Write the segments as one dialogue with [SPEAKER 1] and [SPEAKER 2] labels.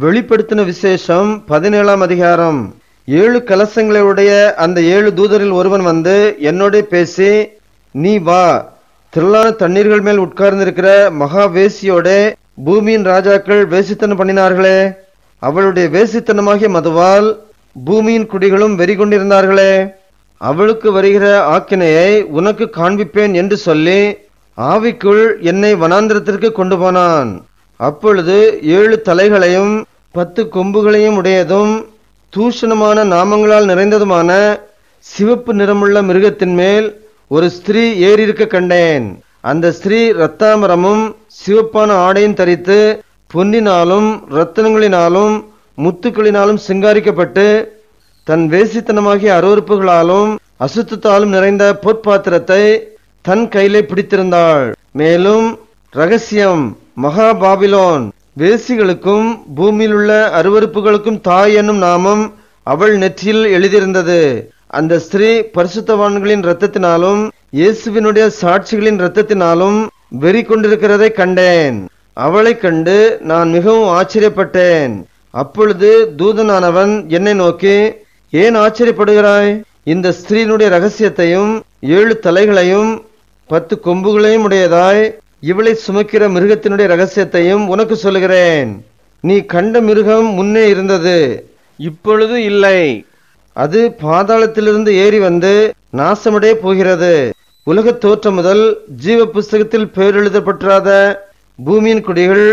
[SPEAKER 1] வெளிப்படுத்தின விசேஷம் பதினேழாம் அதிகாரம். ஏழு கலசங்களுடைய அந்த ஏழு தூதரில் ஒருவன் வந்து என்னோட பேசி நீ வா. திரளான தண்ணீர்கள் மேல் உட்கார்ந்திருக்கிற மகா வேசியோட பூமியின் ராஜாக்கள் வேசித்தனம் பண்ணினார்களே. அவளுடைய வேசித்தனமாகிய மதுவால் பூமியின் குடிகளும் வெறி கொண்டிருந்தார்களே அவளுக்கு வருகிற ஆக்கினையை உனக்கு காண்பிப்பேன் என்று சொல்லி ஆவிக்குள் என்னை வனாந்திரத்திற்கு கொண்டு போனான். அப்பொழுது ஏழு தலைகளையும் பத்து கொம்புகளையும் உடையதும் தூஷணமான நாமங்களால் நிறைந்ததுமான சிவப்பு நிறமுள்ள மிருகத்தின் மேல் ஒரு ஸ்திரீ ஏறியிருக்க கண்டேன். அந்த ஸ்திரீ ரத்தாமரமும் சிவப்பான ஆடையும் தரித்து பொன்னினாலும் ரத்தினங்களினாலும் முத்துக்களினாலும் சிங்காரிக்கப்பட்டு தன் வேசித்தனமாகிய அருவறுப்புகளாலும் அசுத்தத்தாலும் நிறைந்த பொற்பாத்திரத்தை தன் கையிலே பிடித்திருந்தாள். மேலும் ரகசியம் மகா பாபிலோன் வேசிகளுக்கும் பூமியில் உள்ள அருவறுப்புகளுக்கும் தாய் என்னும் நாமம் அவள் நெற்றியில் எழுதியிருந்தது. அந்த ஸ்திரீ பரிசுத்தவான்களின் இரத்தத்தினாலும் இயேசுவினுடைய சாட்சிகளின் இரத்தத்தினாலும் வெறி கொண்டிருக்கிறதை கண்டேன். அவளைக் கண்டு நான் மிகவும் ஆச்சரியப்பட்டேன். அப்பொழுது தூதனானவன் என்னை நோக்கி ஏன் ஆச்சரியப்படுகிறாய்? இந்த ஸ்திரீனுடைய ரகசியத்தையும் ஏழு தலைகளையும் பத்து கொம்புகளையும் உடையதாய் இவளை சுமக்கிற மிருகத்தினுடைய ரகசியத்தையும் உனக்கு சொல்லுகிறேன். நீ கண்ட மிருகம் முன்னே இருந்தது இப்பொழுது இல்லை. அது பாதாளத்திலிருந்து ஏறி வந்து நாசமடைய போகிறது. உலக தோற்றம் முதல் ஜீவ புஸ்தகத்தில் பெயர் பூமியின் குடிகள்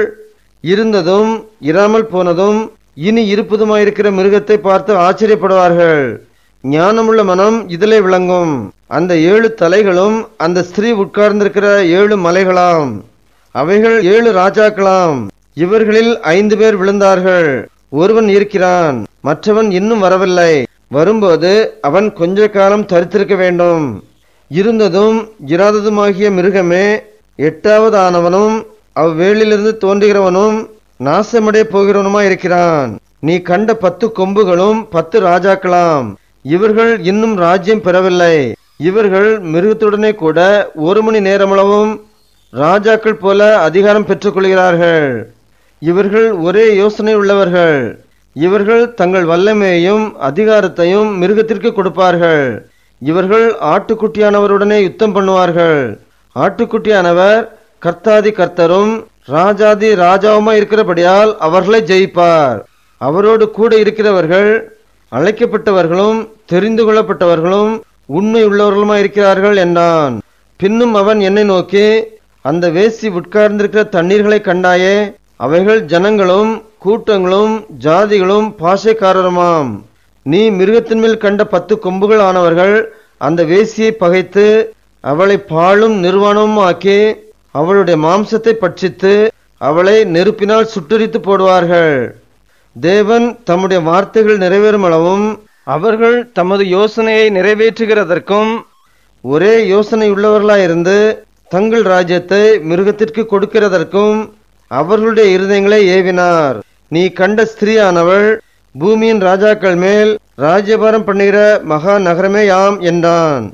[SPEAKER 1] இருந்ததும் இராமல் போனதும் இனி இருப்பதுமாயிருக்கிற மிருகத்தை பார்த்து ஆச்சரியப்படுவார்கள். ஞானமுள்ள மனம் இதிலே விளங்கும். அந்த ஏழு தலைகளும் அந்த ஸ்திரீ உட்கார்ந்திருக்கிற ஏழு மலைகளாம். அவைகள் ஏழு ராஜாக்களாம். இவர்களில் ஐந்து பேர் விழுந்தார்கள். ஒருவன் இருக்கிறான் மற்றவன் இன்னும் வரவில்லை. வரும்போது அவன் கொஞ்ச காலம் தரித்திருக்க வேண்டும். இருந்ததும் இராததுமாகிய மிருகமே எட்டாவது ஆனவனும் அவ்வேளிலிருந்து தோன்றுகிறவனும் நாசமடைய போகிறவனுமா இருக்கிறான். நீ கண்ட பத்து கொம்புகளும் பத்து ராஜாக்களாம். இவர்கள் இன்னும் ராஜ்யம் பெறவில்லை. இவர்கள் மிருகத்துடனே கூட ஒரு மணி நேரமளவும் ராஜாக்கள் போல அதிகாரம் பெற்றுக்கொள்கிறார்கள். இவர்கள் ஒரே யோசனை உள்ளவர்கள். இவர்கள் தங்கள் வல்லமையையும் அதிகாரத்தையும் மிருகத்திற்கு கொடுப்பார்கள். இவர்கள் ஆட்டுக்குட்டியானவருடனே யுத்தம் பண்ணுவார்கள். ஆட்டுக்குட்டியானவர் கர்த்தாதி கர்த்தரும் ராஜாதி ராஜாவுமா இருக்கிறபடியால் அவர்களை ஜெயிப்பார். அவரோடு கூட இருக்கிறவர்கள் அழைக்கப்பட்டவர்களும் தெரிந்து கொள்ளப்பட்டவர்களும் உண்மை உள்ளவர்களுமா இருக்கிறார்கள் என்றான். பின்னும் அவன் என்னை நோக்கி அந்த வேசி உட்கார்ந்திருக்கிற தண்ணீர்களை கண்டாயே அவைகள் ஜனங்களும் கூட்டங்களும் ஜாதிகளும் பாஷைக்காரருமாம் நீ மிருகத்தின் மேல் கண்ட பத்து கொம்புகள் ஆனவர்கள் அந்த வேசியை பகைத்து அவளை பாழும் நிர்வாணமும் ஆக்கி அவளுடைய மாம்சத்தை பட்சித்து அவளை நெருப்பினால் சுட்டரித்து போடுவார்கள். தேவன் தம்முடைய வார்த்தைகள் நிறைவேறும் அளவும் அவர்கள் தமது யோசனையை நிறைவேற்றுகிறதற்கும் ஒரே யோசனை உள்ளவர்களாயிருந்து தங்கள் ராஜ்யத்தை மிருகத்திற்கு கொடுக்கிறதற்கும் அவர்களுடைய இருதயங்களை ஏவினார். நீ கண்ட ஸ்திரீயானவள் பூமியின் ராஜாக்கள் மேல் ராஜ்யபாரம் பண்ணுகிற மகா நகரமே யாம் என்றான்.